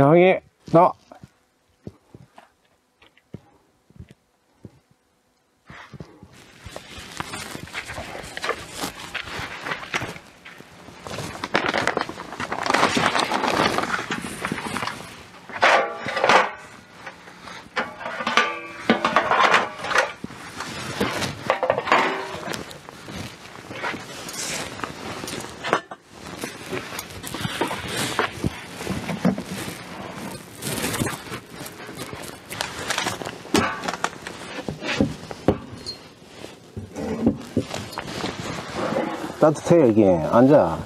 行，耶，走。 따뜻해 여기 앉아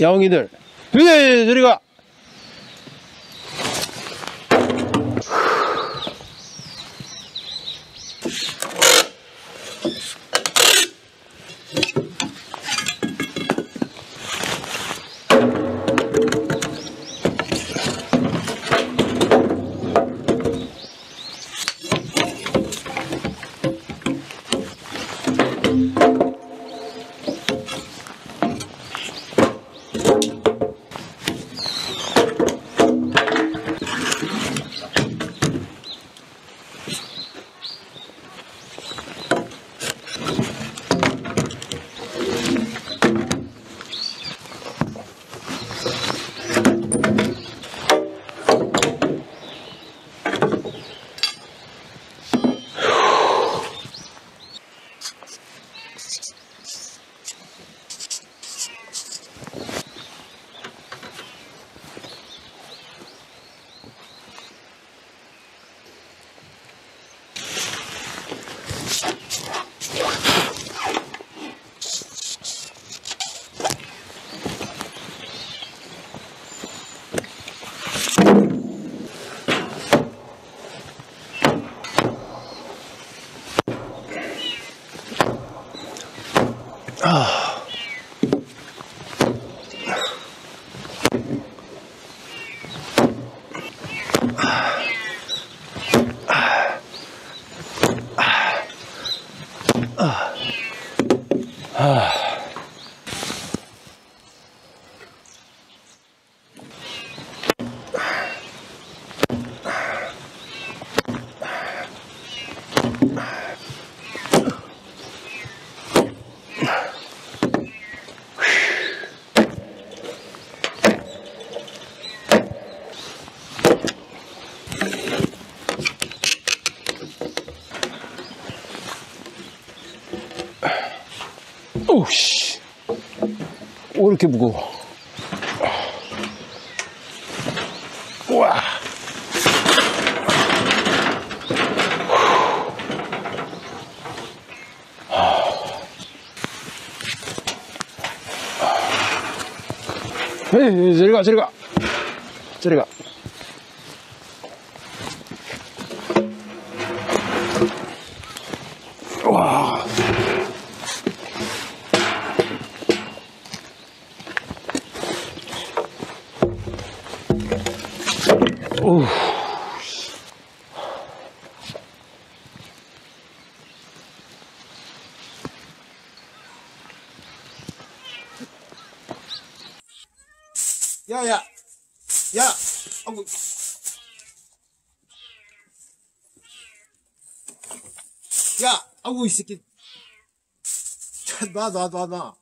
야옹이들. 저리 저리 가 씨. 왜 이렇게 무거워? 우와. 에이, 저리 가, 저리 가. 저리 가. 와. 오. 야, 야, 야, 아이고. 야, 아이고, 이 새끼. 놔, 놔, 놔, 놔.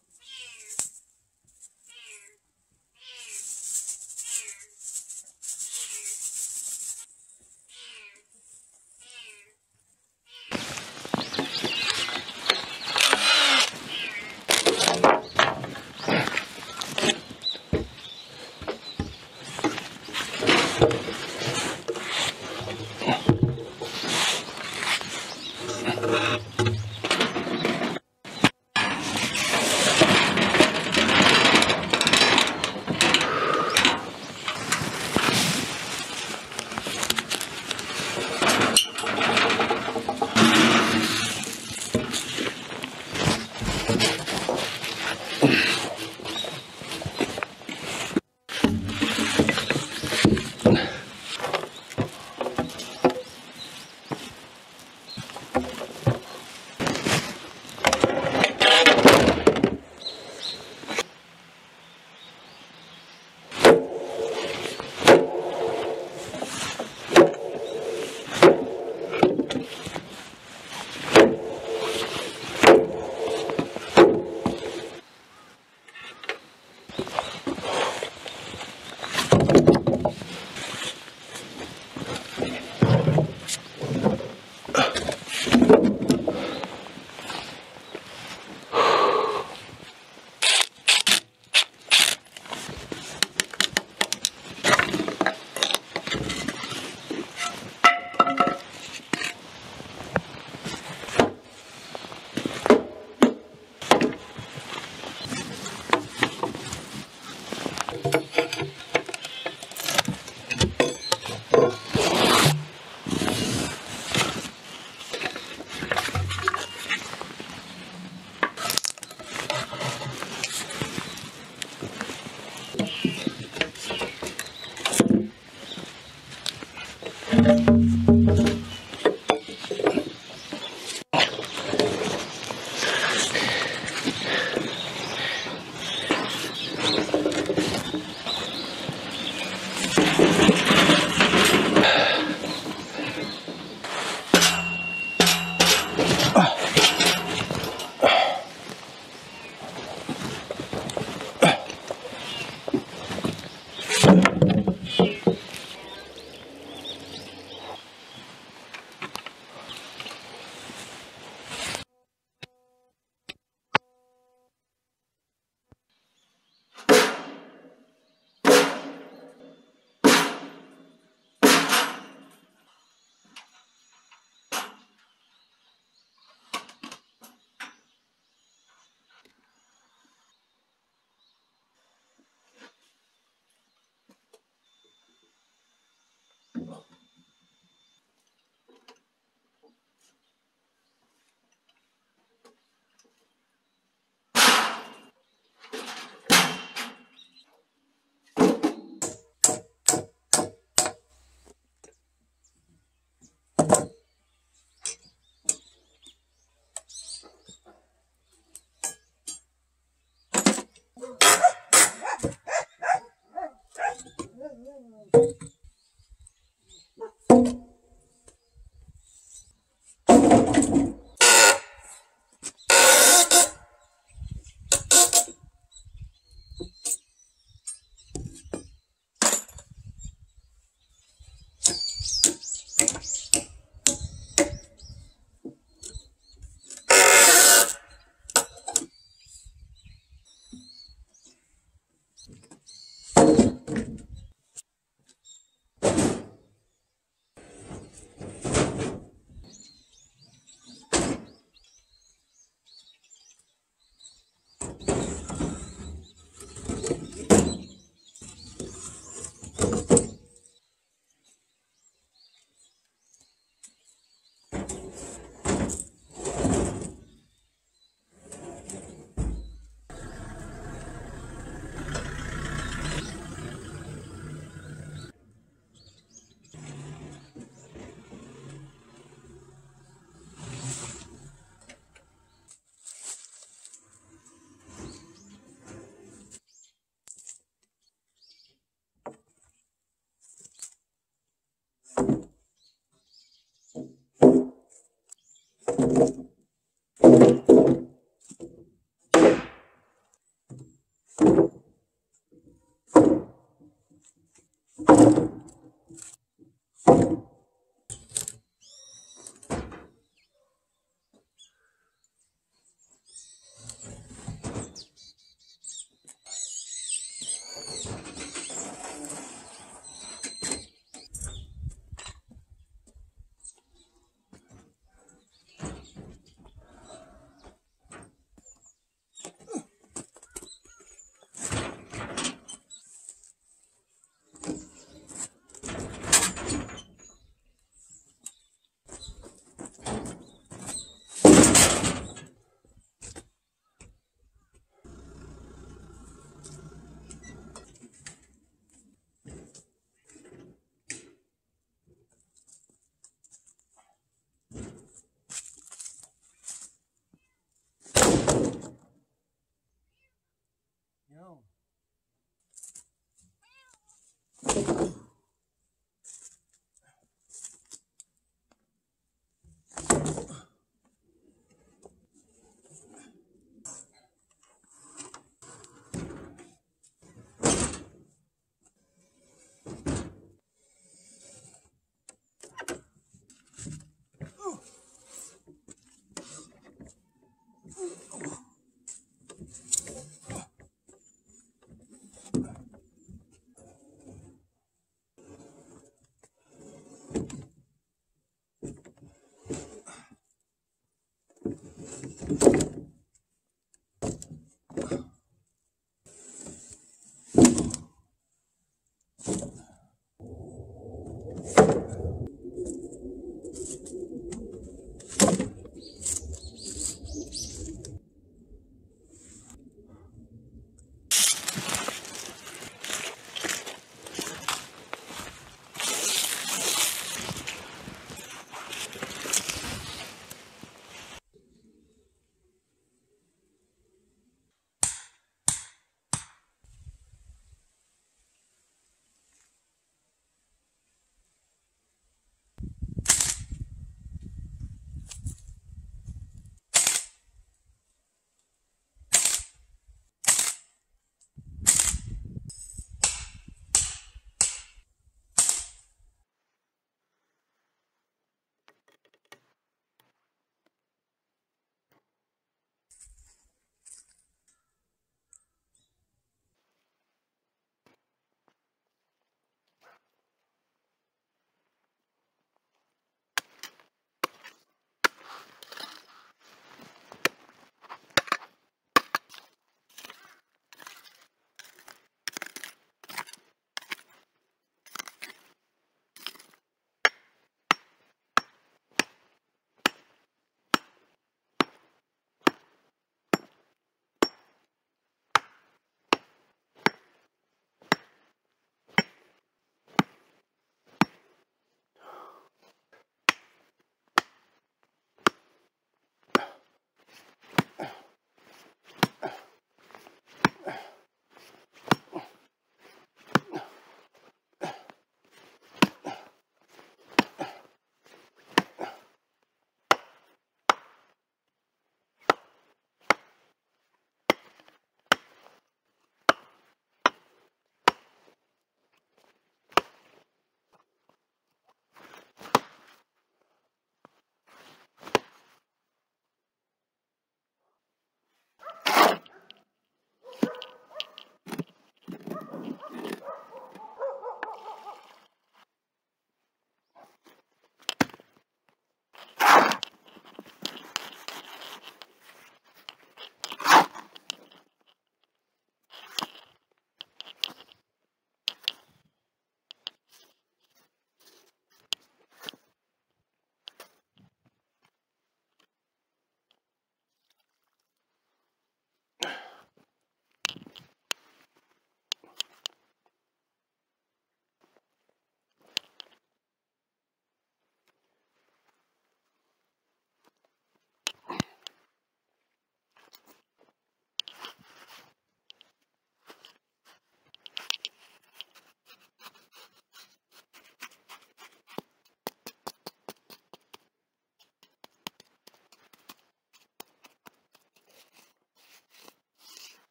you.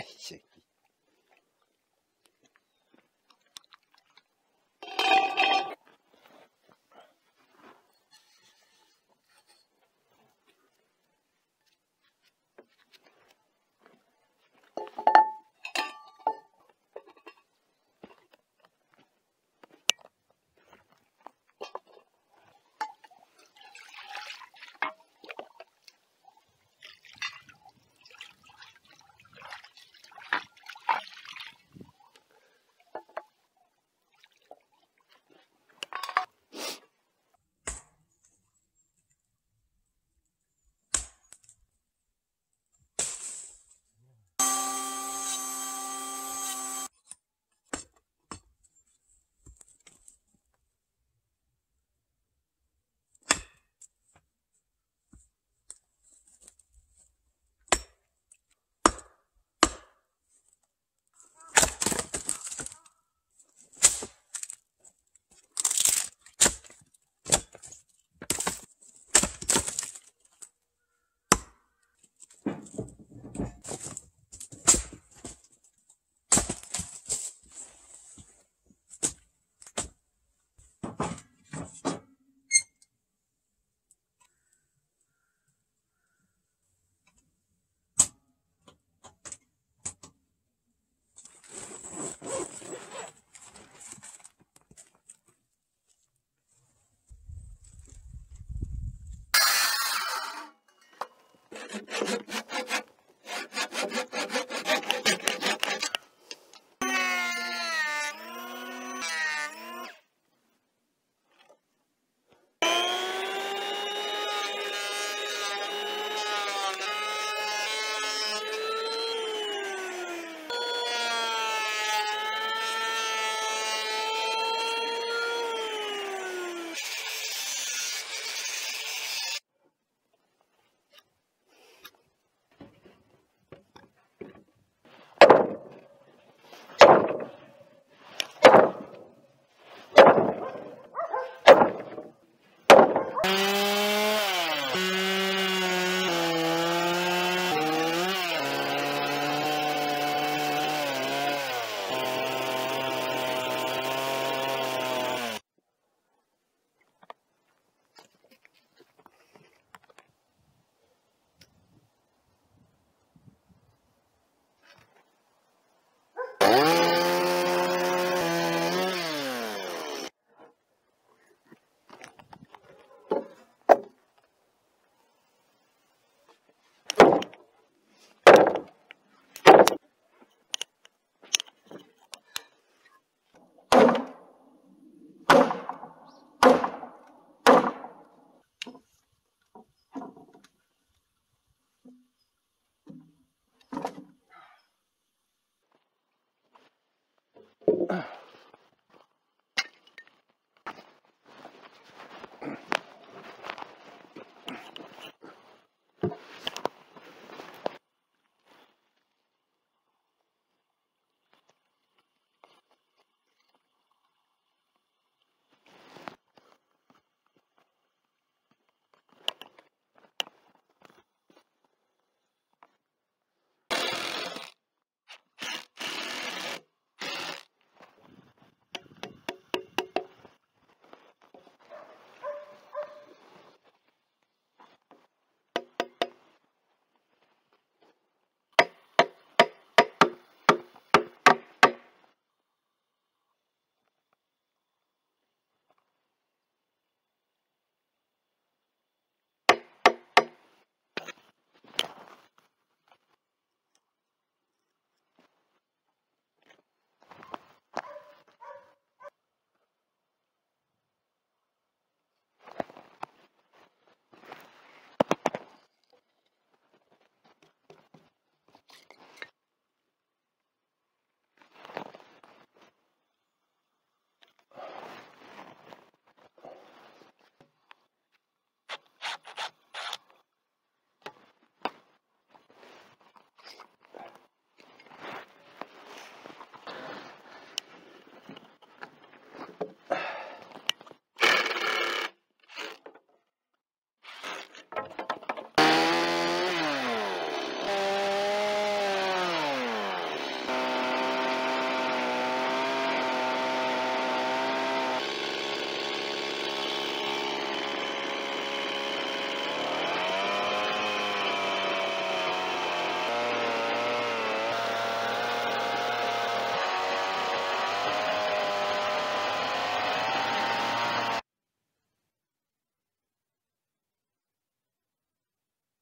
gente. Ugh.